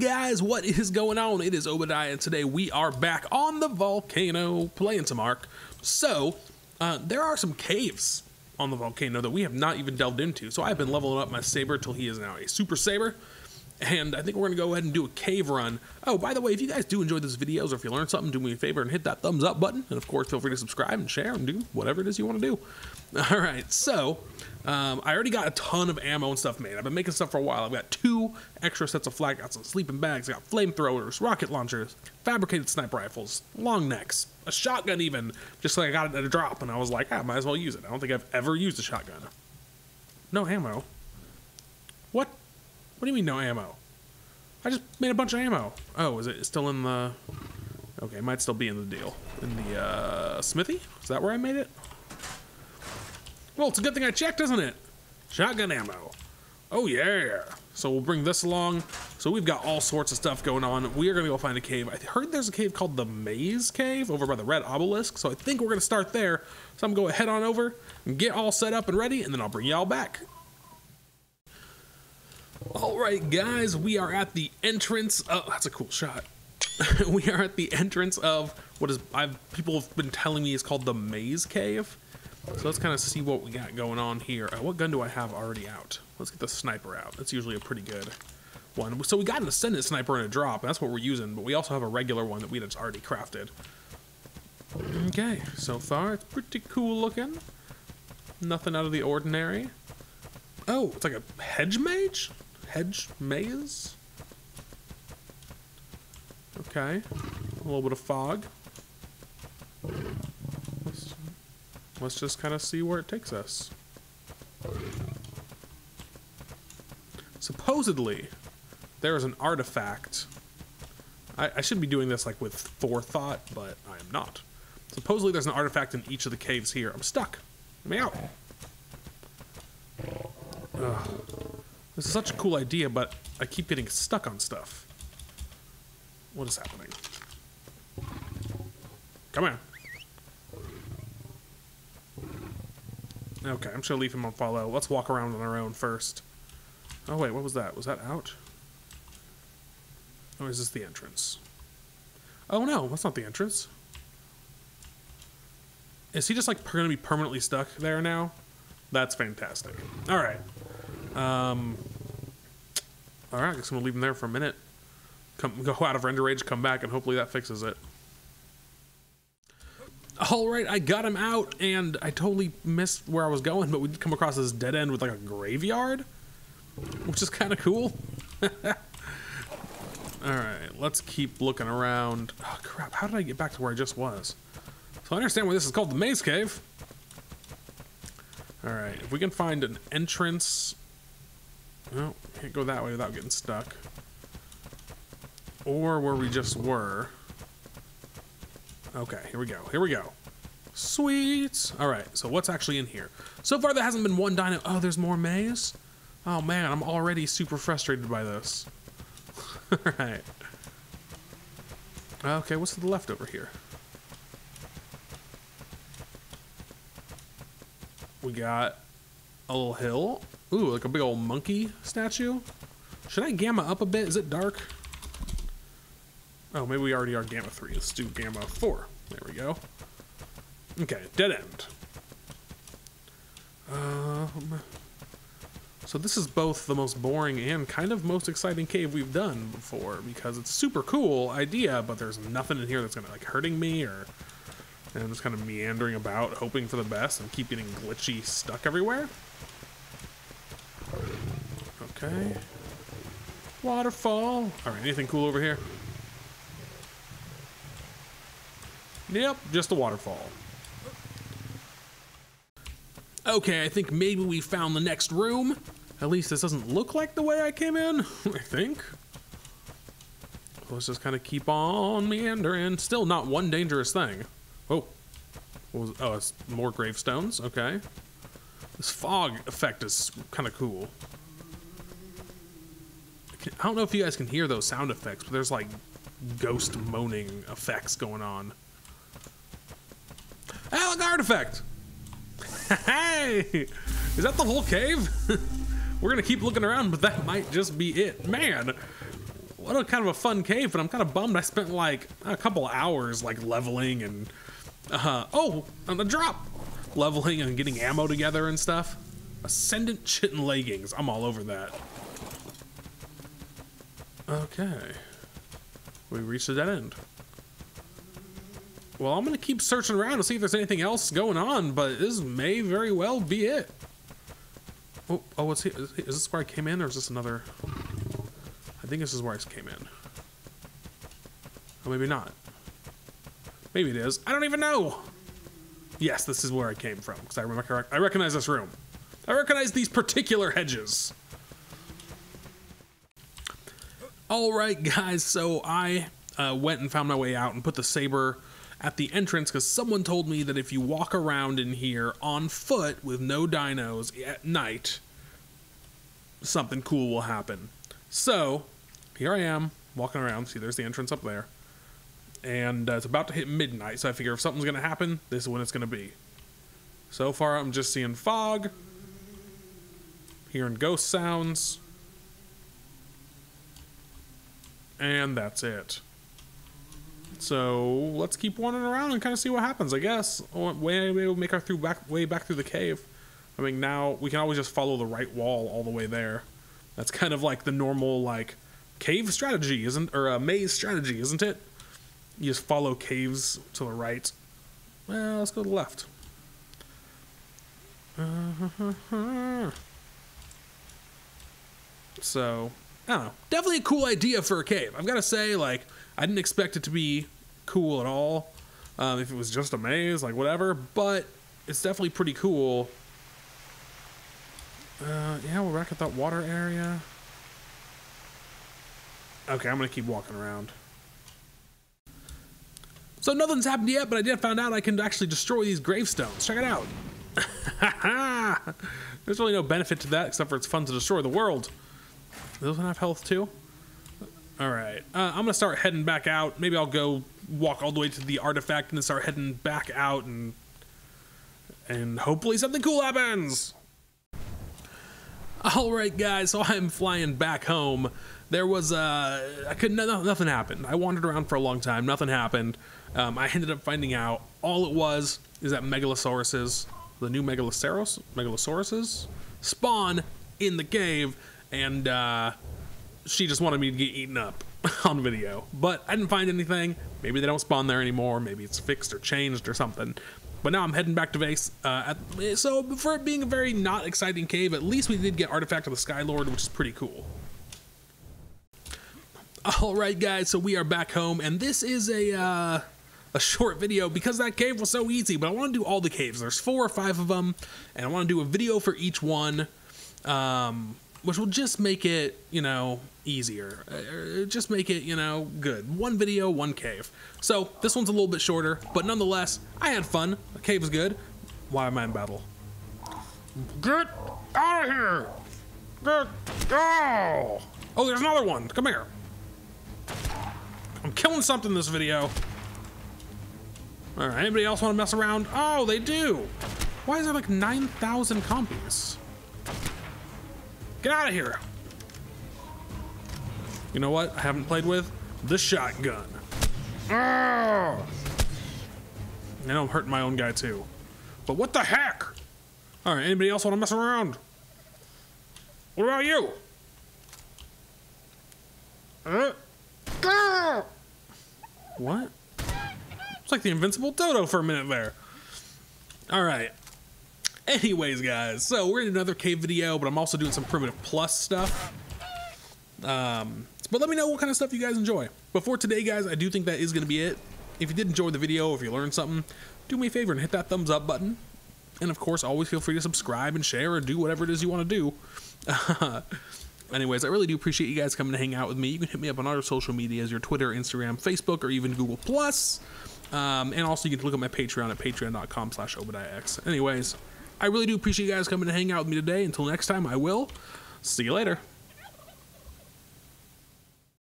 guys, what is going on? It is Obediah, and today we are back on the volcano playing some Ark. So, uh, there are some caves on the volcano that we have not even delved into. So, I've been leveling up my Saber till he is now a Super Saber. And I think we're going to go ahead and do a cave run. Oh, by the way, if you guys do enjoy these videos or if you learned something, do me a favor and hit that thumbs up button. And of course, feel free to subscribe and share and do whatever it is you want to do. All right, so um, I already got a ton of ammo and stuff made. I've been making stuff for a while. I've got two extra sets of flak, got some sleeping bags, I got flamethrowers, rocket launchers, fabricated sniper rifles, long necks, a shotgun even, just like I got it at a drop. And I was like, I ah, might as well use it. I don't think I've ever used a shotgun. No ammo. What? What do you mean no ammo? I just made a bunch of ammo. Oh, is it still in the... Okay, it might still be in the deal. In the uh, smithy? Is that where I made it? Well, it's a good thing I checked, isn't it? Shotgun ammo. Oh, yeah. So we'll bring this along. So we've got all sorts of stuff going on. We are going to go find a cave. I heard there's a cave called the Maze Cave over by the Red Obelisk. So I think we're going to start there. So I'm going to head on over and get all set up and ready, and then I'll bring y'all back. All right, guys, we are at the entrance. Oh, that's a cool shot. we are at the entrance of what is I've people have been telling me is called the Maze Cave. So let's kind of see what we got going on here. Uh, what gun do I have already out? Let's get the sniper out. That's usually a pretty good one. So we got an ascendant sniper and a drop. And That's what we're using, but we also have a regular one that we just already crafted. Okay, so far it's pretty cool looking. Nothing out of the ordinary. Oh, it's like a hedge maze? Hedge maze. Okay, a little bit of fog. Let's, let's just kind of see where it takes us. Supposedly, there is an artifact. I, I should be doing this like with forethought, but I am not. Supposedly, there's an artifact in each of the caves here. I'm stuck. Let me out. Ugh. This is such a cool idea, but I keep getting stuck on stuff. What is happening? Come on. Okay, I'm gonna leave him on follow. Let's walk around on our own first. Oh wait, what was that? Was that out? Or oh, is this the entrance? Oh no, that's not the entrance. Is he just like gonna be permanently stuck there now? That's fantastic. All right. Um, all right, I guess I'm gonna leave him there for a minute. Come, go out of render rage, come back, and hopefully that fixes it. All right, I got him out, and I totally missed where I was going, but we did come across this dead end with like a graveyard, which is kind of cool. All right, let's keep looking around. Oh, crap, how did I get back to where I just was? So I understand why this is called the Maze Cave. All right, if we can find an entrance no, can't go that way without getting stuck. Or where we just were. Okay, here we go. Here we go. Sweet. All right, so what's actually in here? So far, there hasn't been one dino. Oh, there's more maze? Oh, man, I'm already super frustrated by this. All right. Okay, what's to the left over here? We got a little hill. Ooh, like a big old monkey statue. Should I gamma up a bit? Is it dark? Oh, maybe we already are gamma 3. Let's do gamma 4. There we go. Okay, dead end. Um, so this is both the most boring and kind of most exciting cave we've done before because it's super cool idea, but there's nothing in here that's gonna like hurting me or and I'm just kind of meandering about hoping for the best and keep getting glitchy stuck everywhere. Okay. Waterfall. All right, anything cool over here? Yep, just a waterfall. Okay, I think maybe we found the next room. At least this doesn't look like the way I came in, I think. Let's just kind of keep on meandering. Still not one dangerous thing. Oh. Was, oh, it's more gravestones. Okay. This fog effect is kind of cool. I don't know if you guys can hear those sound effects, but there's like ghost moaning effects going on. An artifact! hey! Is that the whole cave? We're gonna keep looking around, but that might just be it. Man, what a kind of a fun cave, but I'm kind of bummed. I spent like a couple hours like leveling and uh, oh, on the drop, leveling and getting ammo together and stuff. Ascendant chitin leggings. I'm all over that. Okay. We reached the dead end. Well, I'm going to keep searching around to see if there's anything else going on, but this may very well be it. Oh, oh what's here? Is this where I came in, or is this another? I think this is where I came in. Or maybe not. Maybe it is. I don't even know. Yes, this is where I came from, because I, remember, I recognize this room. I recognize these particular hedges. All right, guys, so I uh, went and found my way out and put the saber at the entrance because someone told me that if you walk around in here on foot with no dinos at night, something cool will happen. So here I am walking around. See, there's the entrance up there. And uh, it's about to hit midnight, so I figure if something's going to happen, this is when it's going to be. So far, I'm just seeing fog, hearing ghost sounds, and that's it. So let's keep wandering around and kind of see what happens. I guess oh, way we'll make our through back way back through the cave. I mean, now we can always just follow the right wall all the way there. That's kind of like the normal like cave strategy, isn't or a maze strategy, isn't it? You just follow caves to the right. Well, let's go to the left. So, I don't know. Definitely a cool idea for a cave. I've got to say, like, I didn't expect it to be cool at all. Um, if it was just a maze, like whatever, but it's definitely pretty cool. Uh, yeah, we're back at that water area. Okay, I'm gonna keep walking around. So nothing's happened yet, but I did find out I can actually destroy these gravestones. Check it out. There's really no benefit to that except for it's fun to destroy the world. Does one have health too? All right, uh, I'm gonna start heading back out. Maybe I'll go walk all the way to the artifact and then start heading back out and and hopefully something cool happens. All right, guys, so I'm flying back home. There was uh, I couldn't nothing happened. I wandered around for a long time. Nothing happened. Um, I ended up finding out all it was is that megalosauruses, the new megalosaurus, megalosauruses, spawn in the cave, and uh, she just wanted me to get eaten up on video. But I didn't find anything. Maybe they don't spawn there anymore. Maybe it's fixed or changed or something. But now I'm heading back to base. Uh, at, so for it being a very not exciting cave, at least we did get Artifact of the Sky Lord, which is pretty cool. All right, guys. So we are back home, and this is a uh, a short video because that cave was so easy. But I want to do all the caves. There's four or five of them, and I want to do a video for each one. Um, which will just make it, you know, easier. Uh, just make it, you know, good. One video, one cave. So this one's a little bit shorter, but nonetheless, I had fun. The cave was good. Why am I in battle? Get out of here! Get oh! Oh, there's another one. Come here. I'm killing something this video. All right, anybody else want to mess around? Oh, they do. Why is there like 9,000 compies? Get out of here. You know what I haven't played with? The shotgun. Oh! I know I'm hurting my own guy too. But what the heck? All right, anybody else want to mess around? What about you? Uh, What? It's like the invincible dodo for a minute there. All right. Anyways, guys, so we're in another cave video, but I'm also doing some Primitive Plus stuff. Um, but let me know what kind of stuff you guys enjoy. Before today, guys, I do think that is going to be it. If you did enjoy the video, if you learned something, do me a favor and hit that thumbs up button. And of course, always feel free to subscribe and share or do whatever it is you want to do. Anyways, I really do appreciate you guys coming to hang out with me. You can hit me up on other social medias, your Twitter, Instagram, Facebook, or even Google+. Plus. Um, and also, you can look at my Patreon at patreon.com slash Anyways, I really do appreciate you guys coming to hang out with me today. Until next time, I will see you later.